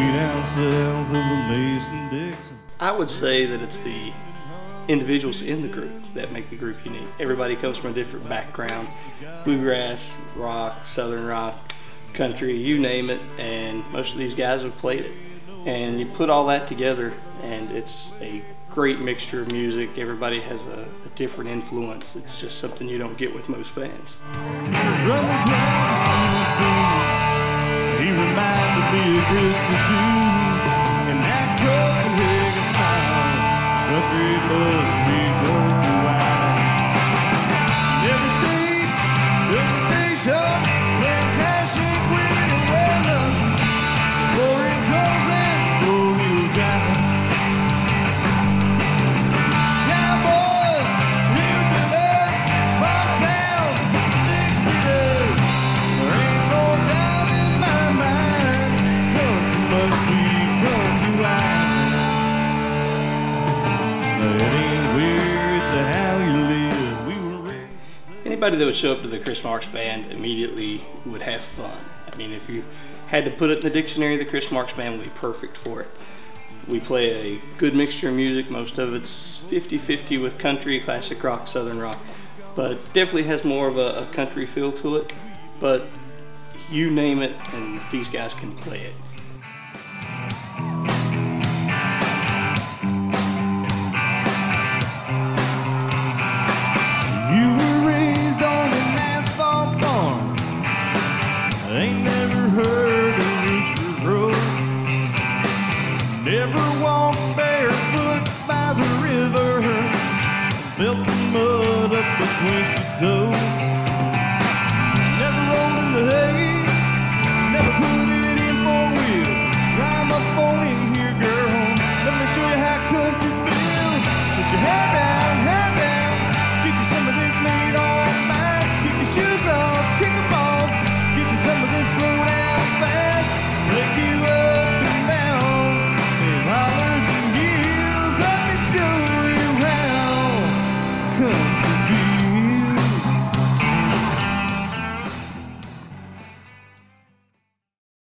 south of the Mason-Dixon. I would say that it's the individuals in the group that make the group unique. Everybody comes from a different background bluegrass, rock, southern rock, country, you name it, and most of these guys have played it. And you put all that together, and it's a great mixture of music. Everybody has a, a different influence. It's just something you don't get with most bands. Christmas too. And that Copenhagen smile, country must be country Anybody that would show up to the Chris Marks band immediately would have fun. I mean, if you had to put it in the dictionary, the Chris Marks band would be perfect for it. We play a good mixture of music. Most of it's 50-50 with country, classic rock, southern rock, but definitely has more of a, a country feel to it. But you name it, and these guys can play it. Never walked barefoot by the river. Felt the mud up between your toes.